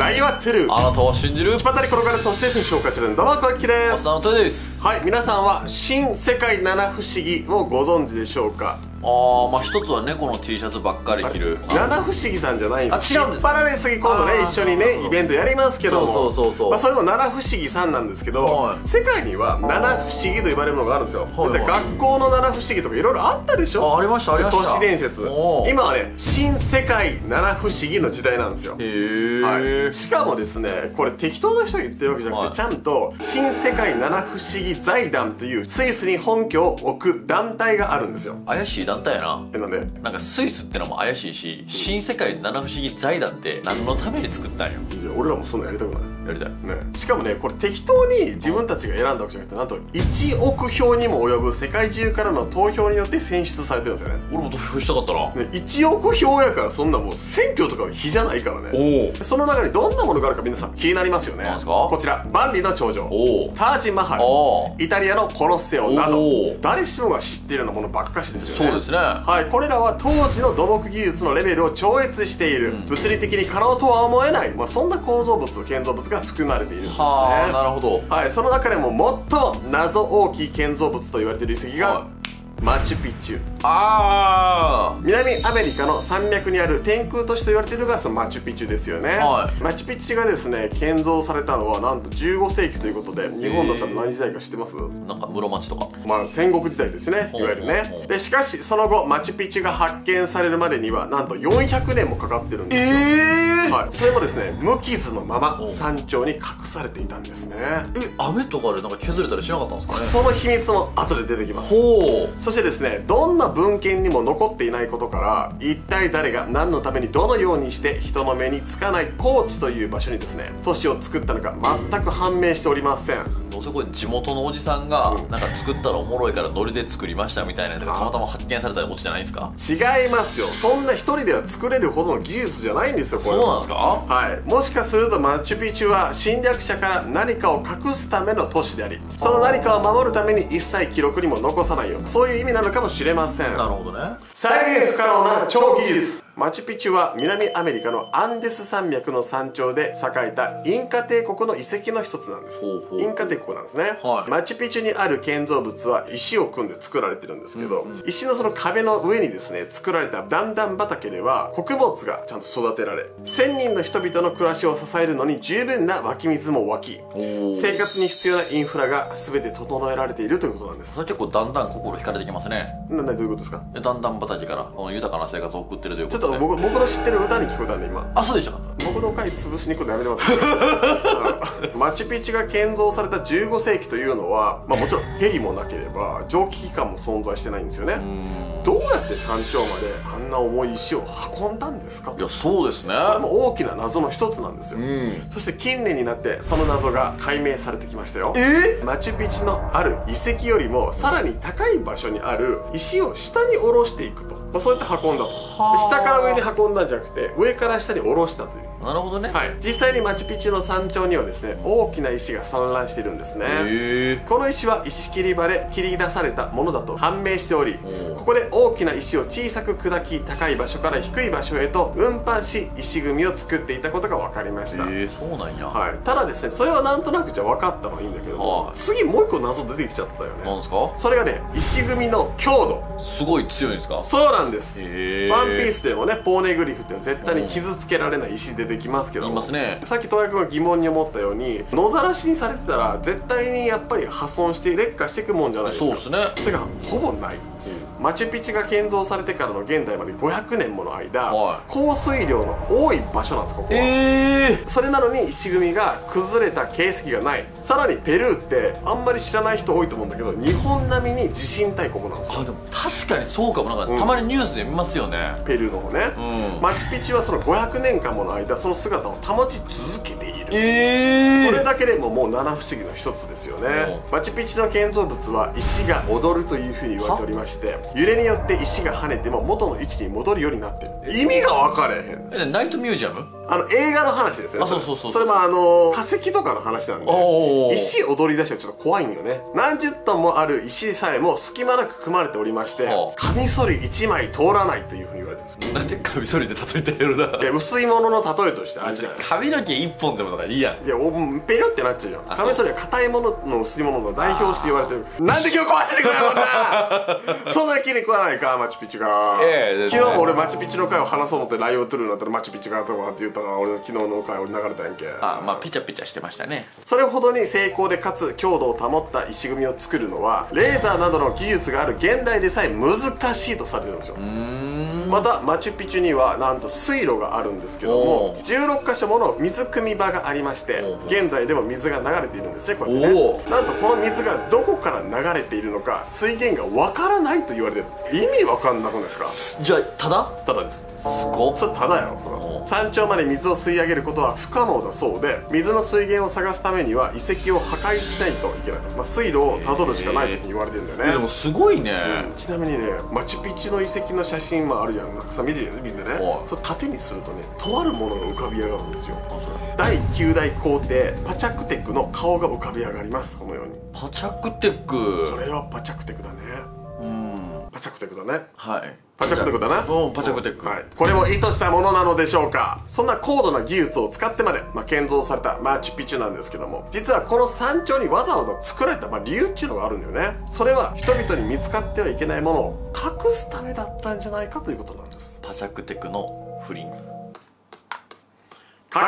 ライはトゥルー。あなたは信じる？巷に転がる都市伝説紹介中のどうもこきです。あなたです。はい皆さんは新世界七不思議をご存知でしょうか？あーまあ一つは猫の T シャツばっかり着る。七不思議さんじゃないんですあ違うんです。引っ張られすぎ今度ね一緒にねイベントやりますけども。そうそうそうそう。まあ、それも七不思議さんなんですけど、はい。世界には七不思議と呼ばれるものがあるんですよ、はいはい。だって学校の七不思議とかいろいろあったでしょ？あありましたありました。都市伝説。今はね新世界七不思議の時代なんですよ。へえ、はい、しかもですねこれ適当な人が言ってるわけじゃなくて、はい。ちゃんと新世界七不思議財団というスイスに本拠を置く団体があるんですよ。怪しい団体やな。えなんで？なんかスイスってのも怪しいし新世界七不思議財団って何のために作ったんよいや俺らもそんなのやりたくないやりたい。ね、しかもねこれ適当に自分たちが選んだわけじゃなくてなんと1億票にも及ぶ世界中からの投票によって選出されてるんですよね。俺も投票したかったな。ね1億票やからそんなもう選挙とかは比じゃないからね。おその中にどんなものがあるか皆さん気になりますよね。なんですか？こちら万里の長城。タージマハおルイタリアのコロッセオなど誰しもが知っているようなものばっかしですよね。そうですね。はい、これらは当時の土木技術のレベルを超越している、物理的に可能とは思えない、まあ、そんな構造物建造物が含まれているんですね。はあなるほど。はい、その中でも最も謎大きい建造物と言われている遺跡が、はマチュピチュあ南アメリカの山脈にある天空都市と言われているのがそのマチュピチュですよね、はい。マチュピチュがですね建造されたのはなんと15世紀ということで日本だったら何時代か知ってます、ーなんか室町とか。まあ戦国時代ですねいわゆるね。でしかしその後マチュピチュが発見されるまでにはなんと400年もかかってるんですよ。えはい、それもですね無傷のままお山頂に隠されていたんですね。え雨とかでなんか削れたりしなかったんですかね？その秘密も後で出てきます。ほう。そしてですねどんな文献にも残っていないことから一体誰が何のためにどのようにして人の目につかない高知という場所にですね都市を作ったのか全く判明しておりませんどうせこれ地元のおじさんがなんか作ったらおもろいからノリで作りましたみたいなやつがたまたま発見されたり落ちじゃないんですか？違いますよ。そんな一人では作れるほどの技術じゃないんですよこれは。そうなんですか？はい、もしかするとマチュピチュは侵略者から何かを隠すための都市でありその何かを守るために一切記録にも残さないよそういう意味なのかもしれません。なるほどね。再現不可能な超技術マチュピチュは南アメリカのアンデス山脈の山頂で栄えたインカ帝国の遺跡の一つなんです。インカ帝国なんですね、はい。マチュピチュにある建造物は石を組んで作られてるんですけど、石のその壁の上にですね作られた段々畑では穀物がちゃんと育てられ1000人の人々の暮らしを支えるのに十分な湧き水も湧き生活に必要なインフラが全て整えられているということなんです。それ結構だんだん心惹かれてきますね。ななどういうことですか？でだんだん畑からこの豊かな生活を送ってるということでちょっと僕僕の知ってる歌に聞こえたんで今。あそうでしたか。僕の回潰しに行くのやめてもらって マチュピチュが建造された15世紀というのは、まあ、もちろんヘリもなければ蒸気機関も存在してないんですよね。どうやって山頂まであんな重い石を運んだんですか？いやそうですね。これも大きな謎の一つなんですよ、うん。そして近年になってその謎が解明されてきましたよ。え？マチュピチュのある遺跡よりもさらに高い場所にある石を下に下ろしていくと、まあ、そうやって運んだと。下から上に運んだんじゃなくて上から下に下ろしたという。なるほどね。はい。実際にマチュピチュの山頂にはですね大きな石が散乱しているんですね。この石は石切り場で切り出されたものだと判明しておりここで大きな石を小さく砕き高い場所から低い場所へと運搬し石組みを作っていたことが分かりました、えー、そうなんや、はい、ただですねそれはなんとなくじゃ分かったのはいいんだも、はい次もう一個謎出てきちゃったよね。なんですか？それがね石組みの強度。すごい強いんですか？そうなんです。ワンピースでもねポーネグリフっていうのは絶対に傷つけられない石出てきますけどいますね。さっき東也君が疑問に思ったように野ざらしにされてたら絶対にやっぱり破損して劣化していくもんじゃないですか。そうですね。それがほぼないマチュピチュが建造されてからの現代まで500年もの間、は降水量の多い場所なんですここは、ええそれなのに石組みが崩れた形跡がない。さらにペルーってあんまり知らない人多いと思うんだけど日本並みに地震大国なんですよ。あでも確かにそうかも。なんか、たまにニュースで見ますよね。ペルーの方ね、うん。マチュピチュはその500年間もの間その姿を保ち続けているえそれだけでももう七不思議の一つですよね。うマチュピチュの建造物は石が踊るというふうに言われておりまして揺れによって石が跳ねても元の位置に戻るようになってる。意味が分かれへん。えナイトミュージアム？あの映画の話ですよそうそうそうそれもあの化石とかの話なんで石踊り出したらちょっと怖いんよね何十トンもある石さえも隙間なく組まれておりましてはあ。カミソリ1枚通らないというふうに言われてるんですよ。なんでカミソリで例えてるな。薄いものの例えとしてあるじゃない髪の毛一本でもとかいいやん。いやおペロってなっちゃうじゃん。あカミソリは硬いものの薄いものの代表して言われてる。なんで今日壊してくれこんなそんな気に食わないかマチュピチュが、え昨日も俺マチュピチュの回を話そう思ってライオントゥルーになったらマチュピチュがとかって言ったから俺の昨日の回俺流れたやんけ。あまあピチャピチャしてましたね。それほどに精巧でかつ強度を保った石組みを作るのはレーザーなどの技術がある現代でさえ難しいとされてるんですよまたマチュピチュにはなんと水路があるんですけどもおー16箇所もの水汲み場がありまして現在でも水が流れているんですねこうやっておねなんとこの水がどこから流れているのか水源がわからないと言われてる。意味わかんなくないですか？じゃあただ？ただです。すごっ。それただやろそれお山頂まで水を吸い上げることは不可能だそうで水の水源を探すためには遺跡を破壊しないといけないと、まあ、水路をたどるしかないと言われてるんだよね、でもすごいね、ちなみにねマチュピチュの遺跡の写真もあるやんなんかさ見てるよねみんなね。はい。それ縦にするとねとあるものが浮かび上がるんですよ。第9代皇帝パチャクテクの顔が浮かび上がりますこのように。パチャクテク。これはパチャクテクだね。うん。パチャクテクだね。はいパチャクテクだな。うんパチャクテク、はい、これも意図したものなのでしょうか。そんな高度な技術を使ってまで、まあ、建造されたマチュピチュなんですけども。実はこの山頂にわざわざ作られた、まあ、理由っていうのがあるんだよね。それは人々に見つかってはいけないものを隠すためだったんじゃないかということなんです。パチャクテクの不倫。隠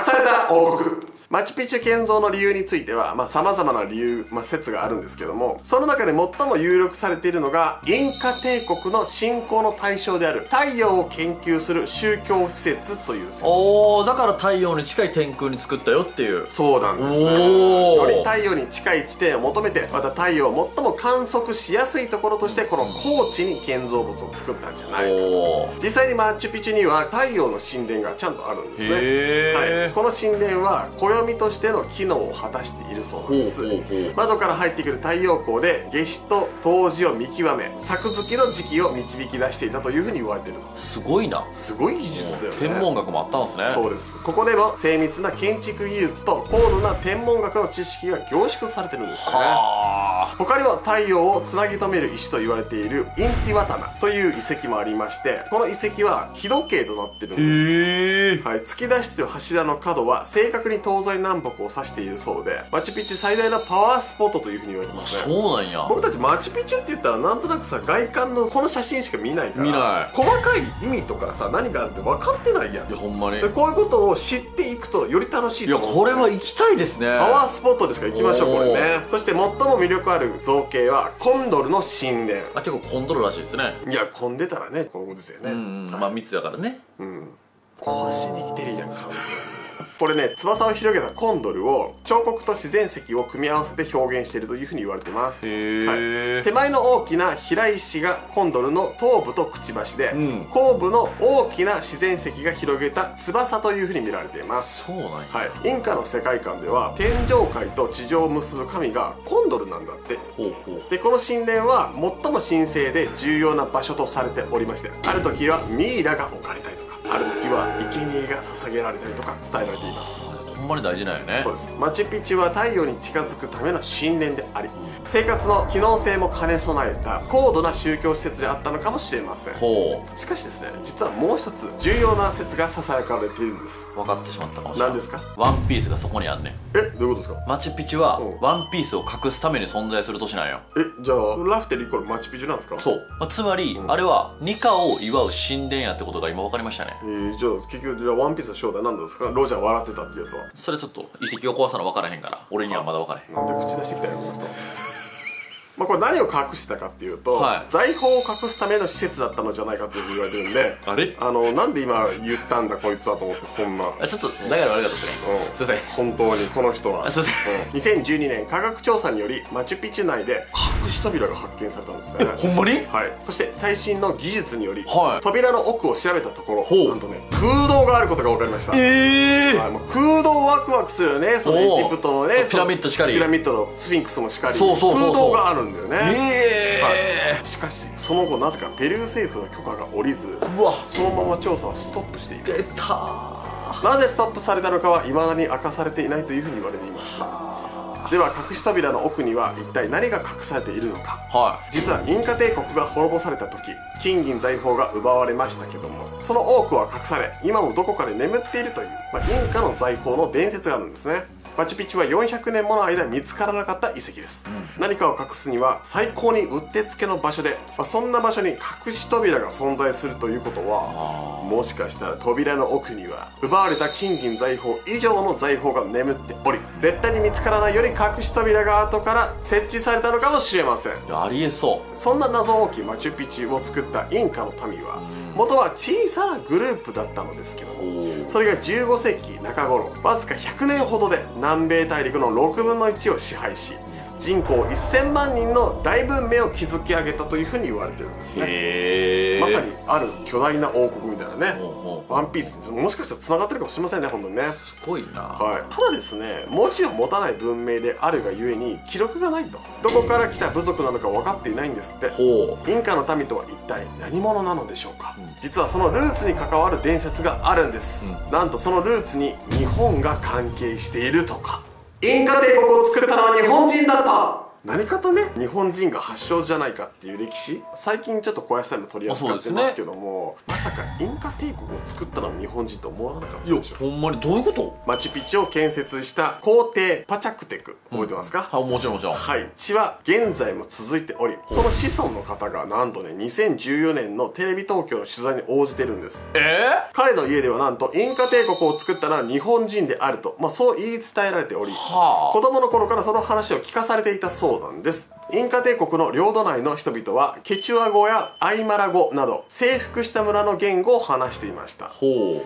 された王国マチュピチュ建造の理由についてはさまざ、まな理由、まあ、説があるんですけどもその中で最も有力されているのがインカ帝国の信仰の対象である太陽を研究する宗教施設という説おーだから太陽に近い天空に作ったよっていう。そうなんですね。より太陽に近い地点を求めてまた太陽を最も観測しやすいところとしてこの高地に建造物を作ったんじゃないかおー。実際にマチュピチュには太陽の神殿がちゃんとあるんですね。はい、この神殿は暦としての機能を果たしているそうなんです。窓から入ってくる太陽光で夏至と冬至を見極め作付けの時期を導き出していたというふうに言われていると。すごいな。すごい技術だよね。天文学もあったんですね。そうです。ここでも精密な建築技術と高度な天文学の知識が凝縮されてるんですよね。は他にも太陽をつなぎ止める石と言われているインティワタナという遺跡もありましてこの遺跡は日時計となってるんあです。はい、突き出している柱の角は正確に東西南北を指しているそうでマチュピチュ最大のパワースポットというふうに言われてます。ねそうなんや。僕たちマチュピチュって言ったらなんとなくさ外観のこの写真しか見ないから見ない。細かい意味とかさ何かあるって分かってないやん。いやほんまに。でこういうことを知っていくとより楽しいいやと思う。これは行きたいですね。パワースポットですから行きましょうこれおねー。そして最も魅力ある造形はコンドルの神殿。あ結構コントロールらしいですね。いや混んでたらねこのご時世ね、うんうん。まあ密だからね。うん。壊しに来てるやん完全にこれね翼を広げたコンドルを彫刻と自然石を組み合わせて表現しているというふうに言われてます。へえ手前の大きな平石がコンドルの頭部とくちばしで、うん。後部の大きな自然石が広げた翼というふうに見られています。そうなんや。はい、インカの世界観では天上界と地上を結ぶ神がコンドルなんだって。ほうほう。でこの神殿は最も神聖で重要な場所とされておりましてある時はミイラが置かれたりとかある時は生贄が捧げられたりとか伝えられています。ほんまに大事なんよね。そうです。マチュピチュは太陽に近づくための神殿であり生活の機能性も兼ね備えた高度な宗教施設であったのかもしれません。ほしかしですね実はもう一つ重要な説がささやかれているんです。う分かってしまったかもしれない何ですか？ワンピースがそこにあんねん。えどういうことですか？マチュピチュはうん。ワンピースを隠すために存在する都市なんよ。えじゃあラフテルイコールマチュピチュなんですか？そう、まあ、つまり、あれはニカを祝う神殿やってことが今分かりましたね。えー、じゃあ結局じゃあワンピースの正体何なんですか？ロジャー笑ってたってやつは。それちょっと遺跡を壊さな分からへんから俺にはまだ分からへん。なんで口出してきたよこの人まあこれ何を隠してたかっていうと、はい。財宝を隠すための施設だったのじゃないかというふうに言われてるんであれ？あのなんで今言ったんだこいつはと思ってほんま。あちょっとだから悪かったですね、うん。すいません。本当にこの人は。あすいませうん。2012年科学調査によりマチュピチュ内で隠し扉が発見されたんですね。ほんまに？はい、そして最新の技術により、はい。扉の奥を調べたところなんとね空洞があることが分かりました。ええはい、もう空洞ワクワクするよねそのエジプトのねピラミッドしかり。ピラミッドのスフィンクスもしかり。そうそうそうそう。空洞があるんだよね、ええ。はい、しかしその後なぜかペルー政府の許可が下りずうわ。そのまま調査はストップしています。出た。なぜストップされたのかは未だに明かされていないというふうに言われていました。では隠し扉の奥には一体何が隠されているのか。は実はインカ帝国が滅ぼされた時金銀財宝が奪われましたけどもその多くは隠され今もどこかで眠っているという、まあ、インカの財宝の伝説があるんですねマチュピチュは400年もの間見つからなかった遺跡です、何かを隠すには最高にうってつけの場所で、まあ、そんな場所に隠し扉が存在するということはもしかしたら扉の奥には奪われた金銀財宝以上の財宝が眠っており絶対に見つからないより隠し扉が後から設置されたのかもしれません。ありえそう。そんな謎多きマチュピチュを作ったインカの民は元は小さなグループだったのですけどそれが15世紀中頃わずか100年ほどで南米大陸の6分の1を支配し人口1000万人の大文明を築き上げたというふうに言われてるんですね。まさにある巨大な王国みたいなねワンピースってもしかしたら繋がってるかもしれませんね本当にね。すごいな。はい、ただですね文字を持たない文明であるがゆえに記録がないと。どこから来た部族なのか分かっていないんですって。インカの民とは一体何者なのでしょうか、実はそのルーツに関わる伝説があるんです、なんとそのルーツに日本が関係しているとか。インカ帝国を作ったのは日本人だった何かとね日本人が発祥じゃないかっていう歴史最近ちょっと小林さんも取り扱ってますけども、まさかインカ帝国を作ったのも日本人と思わなかったでしょほんまにどういうこと？マチュピチュを建設した皇帝パチャクテク覚えてますか、はもちろんもちろん。はい、血は現在も続いておりその子孫の方がなんとね2014年のテレビ東京の取材に応じてるんです。え彼の家ではなんとインカ帝国を作ったのは日本人であると、まあ、そう言い伝えられておりはあ。子供の頃からその話を聞かされていたそうそうなんです。インカ帝国の領土内の人々はケチュア語やアイマラ語など征服した村の言語を話していました。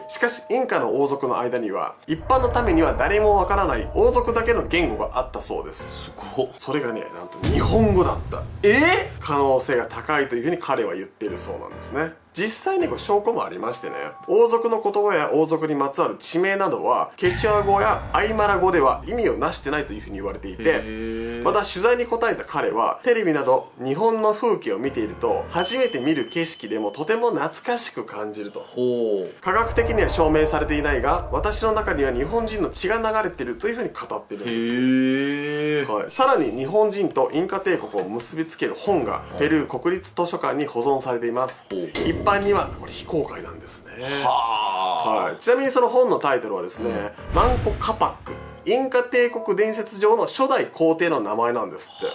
しかしインカの王族の間には一般の民には誰もわからない王族だけの言語があったそうです。すごっ。それがねなんと日本語だった。え？可能性が高いというふうに彼は言っているそうなんですね。実際にこれ証拠もありましてね王族の言葉や王族にまつわる地名などはケチュア語やアイマラ語では意味をなしてないというふうに言われていてー。また取材に答えた彼はテレビなど日本の風景を見ていると初めて見る景色でもとても懐かしく感じると。ほう。科学的には証明されていないが私の中には日本人の血が流れているというふうに語っている。へえ。はい、さらに日本人とインカ帝国を結びつける本がペルー国立図書館に保存されています。一般にはこれ非公開なんですね。ははい、ちなみにその本のタイトルはですね、マンコ・カパックインカ帝国伝説上の初代皇帝の名前なんですって。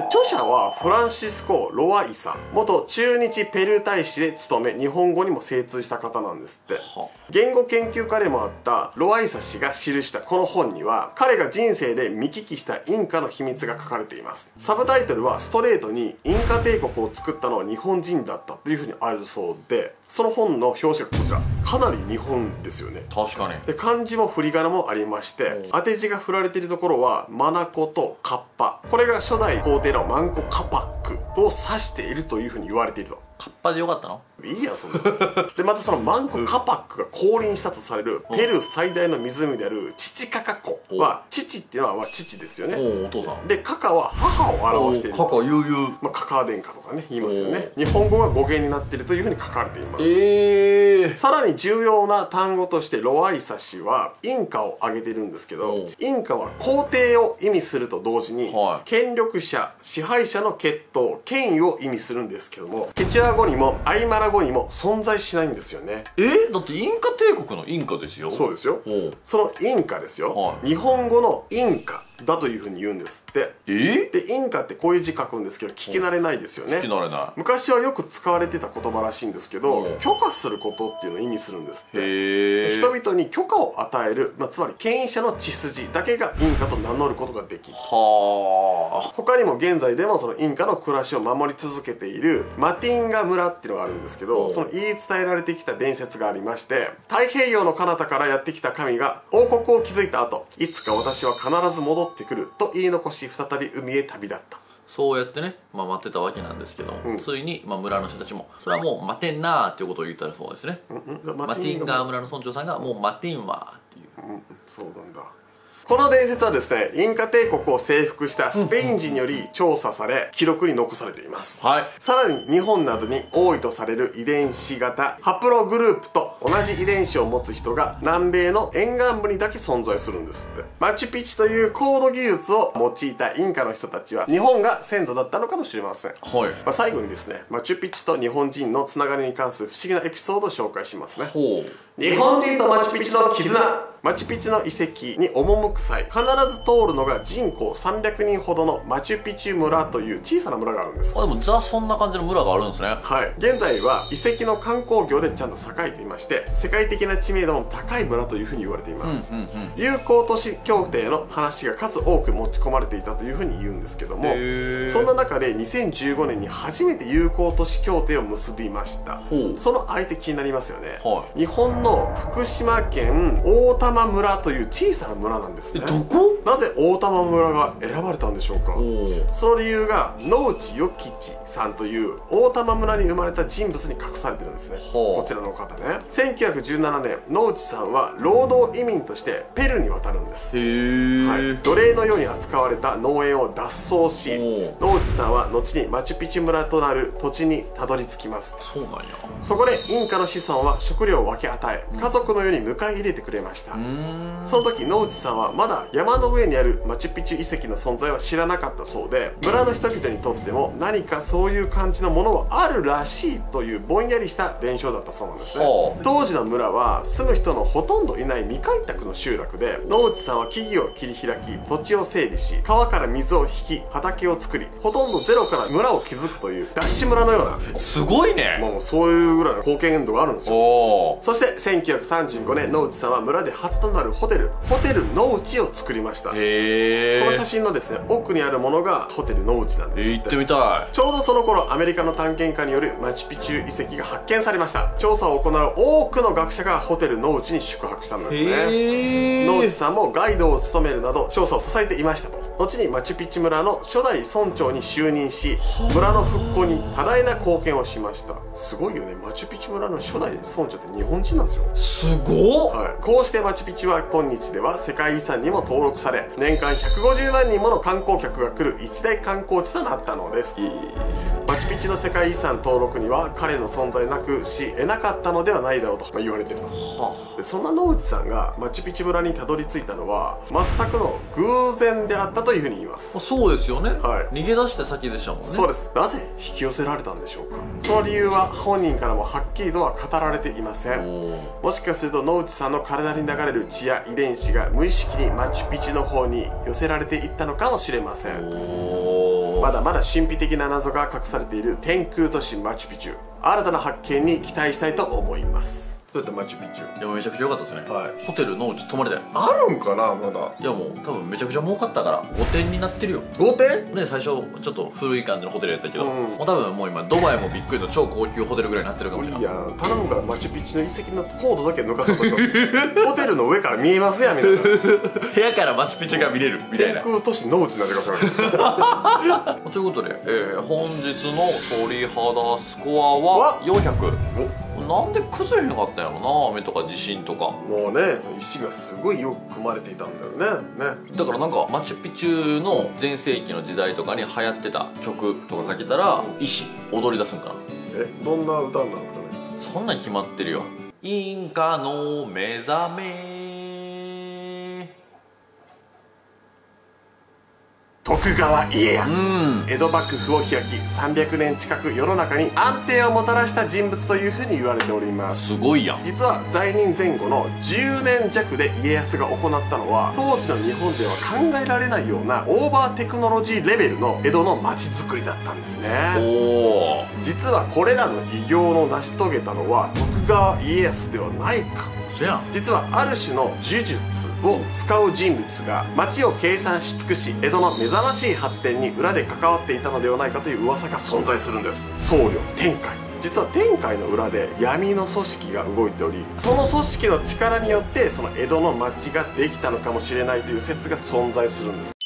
で著者はフランシスコ・ロワイさん元中日ペルー大使で務め日本語にも精通した方なんですって。は言語研究家でもあったロワイサ氏が記したこの本には彼が人生で見聞きしたインカの秘密が書かれています。サブタイトルはストレートにインカ帝国を作ったのは日本人だったというふうにあるそうでその本の表紙がこちら。かなり日本ですよね。確かに。で漢字も振り仮名もありまして当て字が振られているところはマナコとカッパこれが初代皇帝のマンコ・カパックを指しているというふうに言われていると。カッパでよかったの？いいやそんな。でまたそのマンコ・カパックが降臨したとされるペルー最大の湖であるチチカカ湖。は父っていうのはまあ父ですよね。お父さん。でカカは母を表しているカカ悠々。まあ、カカア殿下とかね言いますよね。日本語が語源になっているというふうに書かれています。ええさらに重要な単語としてロワイサ氏はインカを挙げているんですけどインカは皇帝を意味すると同時に、はい。権力者支配者の血統権威を意味するんですけどもケチュア語にもアイマラ語にも存在しないんですよね。え？だってインカ帝国のインカですよ。そうですよ。そのインカですよ、はい。日本語のインカだというふうに言うんですって。え？でインカってこういう字書くんですけど聞き慣れないですよね。聞き慣れな昔はよく使われてた言葉らしいんですけどうん。許可することっていうのを意味するんですって。人々に許可を与える、まあ、つまり権威者の血筋だけがインカと名乗ることができる。は他にも現在でもそのインカの暮らしを守り続けているマティンガ村っていうのがあるんですけどおその言い伝えられてきた伝説がありまして太平洋の彼方からやってきた神が王国を築いた後いつか私は必ず戻ってくると言い残し再び海へ旅立った。そうやってね、まあ、待ってたわけなんですけど、うん。ついに、まあ、村の人たちもそれはもう待てんなーっていうことを言ったそうですね、うんマティンガー村の村長さんがもう。待てんわーっていう。うんそうなんだ。この伝説はですねインカ帝国を征服したスペイン人により調査され記録に残されています。はい。さらに日本などに多いとされる遺伝子型ハプログループと同じ遺伝子を持つ人が南米の沿岸部にだけ存在するんですって。マチュピチュという高度技術を用いたインカの人たちは日本が先祖だったのかもしれません。はい。まあ、最後にですねマチュピチュと日本人のつながりに関する不思議なエピソードを紹介しますね。ほう。日本人とマチュピチュの絆。マチュピチュの遺跡に赴く際必ず通るのが人口300人ほどのマチュピチュ村という小さな村があるんです。あでもザそんな感じの村があるんですね。はい、現在は遺跡の観光業でちゃんと栄えていまして世界的な知名度も高い村というふうに言われています、うんうん友好都市協定の話が数多く持ち込まれていたというふうに言うんですけどもそんな中で2015年に初めて友好都市協定を結びました。その相手気になりますよね、は日本の福島県大玉村という小さな村なんですね。こ？なぜ大玉村が選ばれたんでしょうか。その理由が野内与吉さんという大玉村に生まれた人物に隠されてるんですね。こちらの方ね1917年野内さんは労働移民としてペルーに渡るんです。はい、奴隷のように扱われた農園を脱走しお野内さんは後にマチュピチュ村となる土地にたどり着きます。そうなんや。そこでインカの子孫は食料を分け与え家族のように迎え入れてくれました、うーん。その時野内さんはまだ山の上にあるマチュピチュ遺跡の存在は知らなかったそうで村の人々にとっても何かそういう感じのものはあるらしいというぼんやりした伝承だったそうなんですね。はあ当時の村は住む人のほとんどいない未開拓の集落で野内さんは木々を切り開き土地を整備し川から水を引き畑を作りほとんどゼロから村を築くというダッシュ村のようなすごいね。もうそういうぐらいの貢献度があるんですよ。そして1935年野内さんは村で初となるホテルホテル野内を作りました。こへえの写真のですね奥にあるものがホテル野内なんです行ってみたい。ちょうどその頃アメリカの探検家によるマチュピチュ遺跡が発見されました。調査を行う多くの学者がホテル野内に宿泊したんですね。へえ野内さんもガイドを務めるなど調査を支えていましたと。後にマチュピチュ村の初代村長に就任し村の復興に多大な貢献をしました。すごいよね。マチュピチュ村の初代村長って日本人なんですよ。すごっ。はい、こうしてマチュピチュは今日では世界遺産にも登録され年間150万人もの観光客が来る一大観光地となったのですュピチュの世界遺産登録には彼の存在なくし得なかったのではないだろうとまあ言われてると。はでそんな野内さんがマチュピチュ村にたどり着いたのは全くの偶然であったというふうに言います。あそうですよね、はい。逃げ出して先でしたもんね。そうです。なぜ引き寄せられたんでしょうか？その理由は本人からもはっきりとは語られていません。おもしかすると野内さんの体に流れる血や遺伝子が無意識にマチュピチュの方に寄せられていったのかもしれません。おまだまだ神秘的な謎が隠されている天空都市マチュピチュ。新たな発見に期待したいと思います。どうやったマチュピチュ。でもめちゃくちゃ良かったですね、はい。ホテルのうち泊まりだよ。あるんかなまだ。いやもう多分めちゃくちゃ儲かったから5点になってるよ。5点？ね最初ちょっと古い感じのホテルやったけど、うん。もう多分もう今ドバイもびっくりの超高級ホテルぐらいになってるかもしれないいや頼むからマチュピチュの遺跡のコードだけ抜かそうとホテルの上から見えますやみたいな部屋からマチュピチュが見れるみたい天な。空都市野内になってるかもしれない。ということで、えー本日の鳥肌スコアは400なんで崩れへんかったんやろな雨とか地震とか。もうね石がすごいよく組まれていたんだよね。ね。だからなんかマチュピチュの全盛期の時代とかに流行ってた曲とかかけたら石。踊り出すんかな。えどんな歌なんですかね。そんなん決まってるよ。インカの目覚め徳川家康、うん。江戸幕府を開き300年近く世の中に安定をもたらした人物というふうに言われております。すごいやん。実は在任前後の10年弱で家康が行ったのは当時の日本では考えられないようなオーバーテクノロジーレベルの江戸の町づくりだったんですね。おお実はこれらの偉業の成し遂げたのは徳川家康ではないか実はある種の呪術を使う人物が町を計算し尽くし江戸の目覚ましい発展に裏で関わっていたのではないかという噂が存在するんです。僧侶天海。実は天海の裏で闇の組織が動いておりその組織の力によってその江戸の町ができたのかもしれないという説が存在するんです